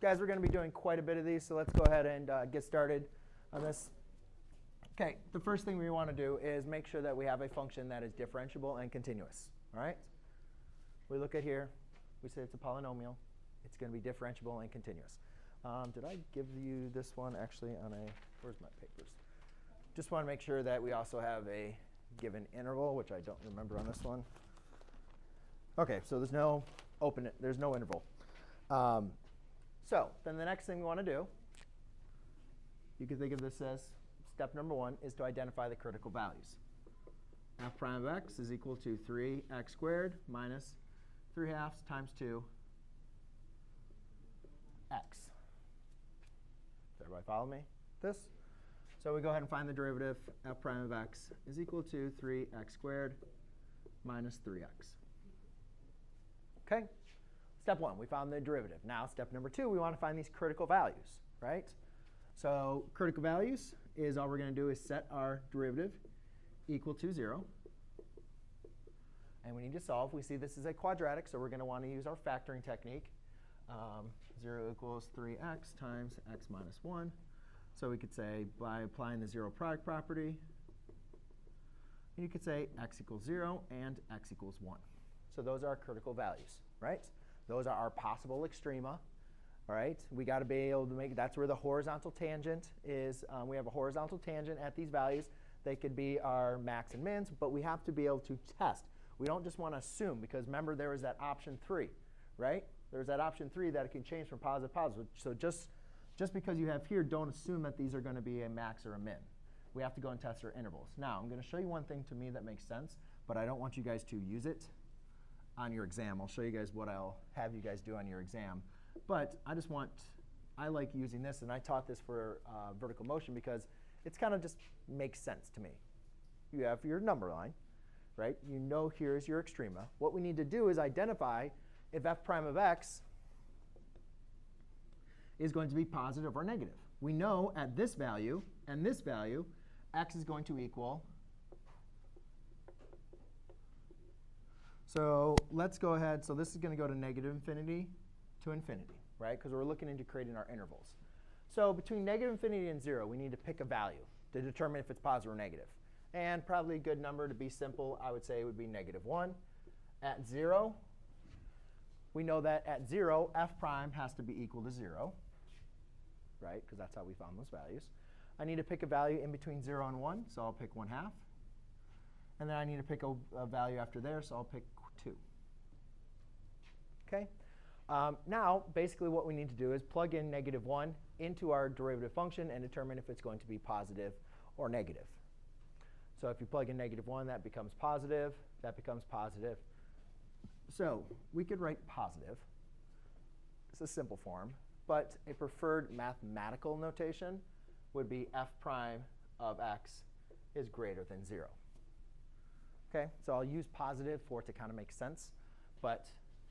Guys, we're going to be doing quite a bit of these, so let's go ahead and uh, get started on this. Okay, the first thing we want to do is make sure that we have a function that is differentiable and continuous. All right? We look at here. We say it's a polynomial. It's going to be differentiable and continuous. Um, did I give you this one actually on a, where's my papers? Just want to make sure that we also have a given interval, which I don't remember on this one. OK, so there's no open, it, there's no interval. Um, so then the next thing we want to do, you can think of this as step number one is to identify the critical values. f prime of x is equal to 3x squared minus 3 halves times 2 x. Does everybody follow me? This? So we go ahead and find the derivative. f prime of x is equal to 3x squared minus 3x. OK? Step one, we found the derivative. Now, step number two, we want to find these critical values, right? So critical values is all we're going to do is set our derivative equal to 0. And we need to solve. We see this is a quadratic, so we're going to want to use our factoring technique. Um, 0 equals 3x times x minus 1. So we could say by applying the zero product property, you could say x equals 0 and x equals 1. So those are our critical values, right? Those are our possible extrema. All right, we got to be able to make, that's where the horizontal tangent is. Um, we have a horizontal tangent at these values. They could be our max and mins, but we have to be able to test. We don't just want to assume, because remember there was that option 3, right? There's that option 3 that it can change from positive to positive. So just, just because you have here, don't assume that these are going to be a max or a min. We have to go and test our intervals. Now, I'm going to show you one thing to me that makes sense, but I don't want you guys to use it on your exam. I'll show you guys what I'll have you guys do on your exam. But I just want, I like using this, and I taught this for uh, vertical motion because it's kind of just makes sense to me. You have your number line, right? You know here's your extrema. What we need to do is identify if f prime of x is going to be positive or negative. We know at this value and this value, x is going to equal So let's go ahead. So this is going to go to negative infinity to infinity, right? Because we're looking into creating our intervals. So between negative infinity and 0, we need to pick a value to determine if it's positive or negative. And probably a good number to be simple, I would say would be negative 1. At 0, we know that at 0, f prime has to be equal to 0, right? Because that's how we found those values. I need to pick a value in between 0 and 1, so I'll pick 1 half. And then I need to pick a, a value after there, so I'll pick 2. Okay? Um, now, basically what we need to do is plug in negative 1 into our derivative function and determine if it's going to be positive or negative. So if you plug in negative 1, that becomes positive. That becomes positive. So we could write positive. It's a simple form. But a preferred mathematical notation would be f prime of x is greater than 0. Okay, so I'll use positive for it to kind of make sense, but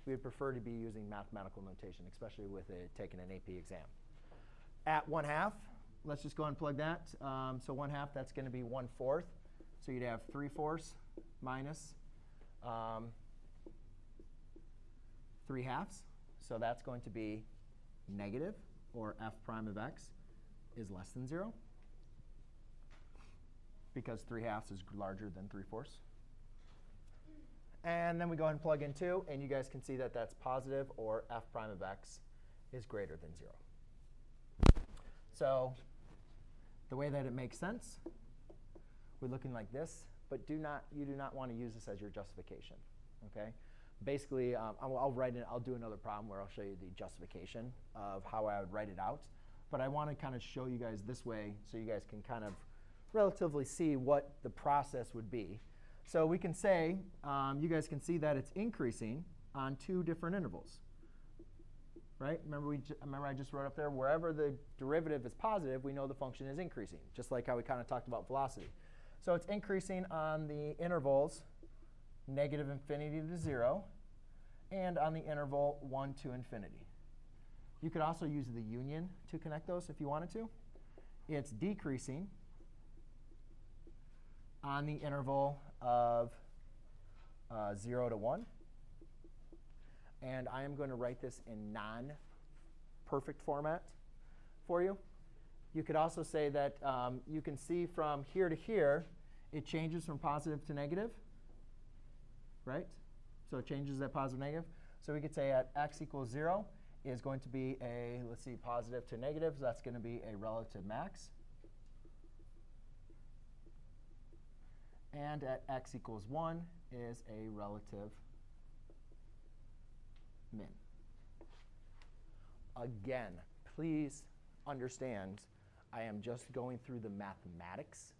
we would prefer to be using mathematical notation, especially with a, taking an AP exam. At 1 half, let's just go and plug that. Um, so 1 half, that's going to be 1 fourth. So you'd have 3 fourths minus um, 3 halves. So that's going to be negative, or f prime of x is less than 0, because 3 halves is larger than 3 fourths. And then we go ahead and plug in 2, and you guys can see that that's positive, or f prime of x is greater than 0. So the way that it makes sense, we're looking like this, but do not, you do not want to use this as your justification. Okay? Basically, um, I'll, I'll, write it, I'll do another problem where I'll show you the justification of how I would write it out. But I want to kind of show you guys this way so you guys can kind of relatively see what the process would be. So we can say, um, you guys can see that it's increasing on two different intervals. Right? Remember, we remember I just wrote up there, wherever the derivative is positive, we know the function is increasing, just like how we kind of talked about velocity. So it's increasing on the intervals negative infinity to 0 and on the interval 1 to infinity. You could also use the union to connect those if you wanted to. It's decreasing on the interval of uh, 0 to 1. And I am going to write this in non perfect format for you. You could also say that um, you can see from here to here, it changes from positive to negative, right? So it changes at positive, negative. So we could say at x equals 0 is going to be a, let's see, positive to negative. So that's going to be a relative max. And at x equals 1 is a relative min. Again, please understand, I am just going through the mathematics